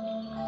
Thank you.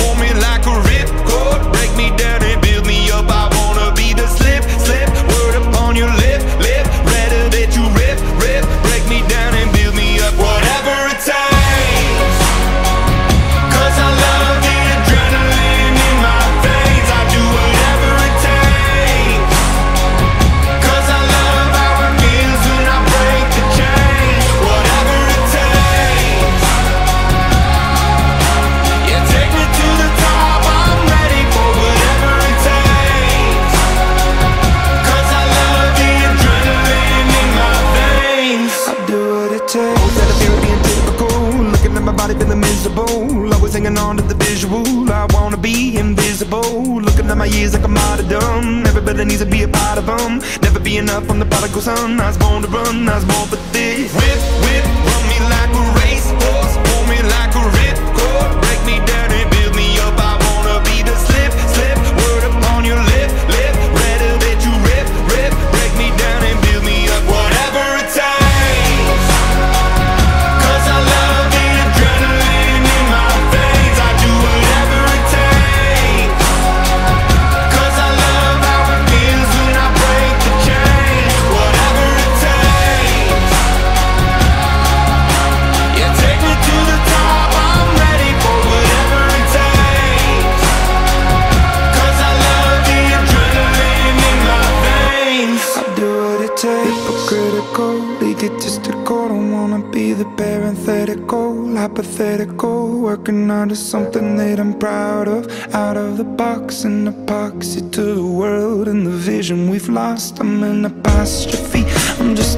It takes That I feel being typical Looking at my body feeling miserable. Always hanging on to the visual. I wanna be invisible. Looking at my years like a martyrdom. Everybody needs to be a part of them Never be enough from the prodigal son. I was born to run, I was born for this Hypocritical, egotistical Don't wanna be the parenthetical Hypothetical, working out of something that I'm proud of. Out of the box, an epoxy to the world And the vision we've lost. I'm an apostrophe. I'm just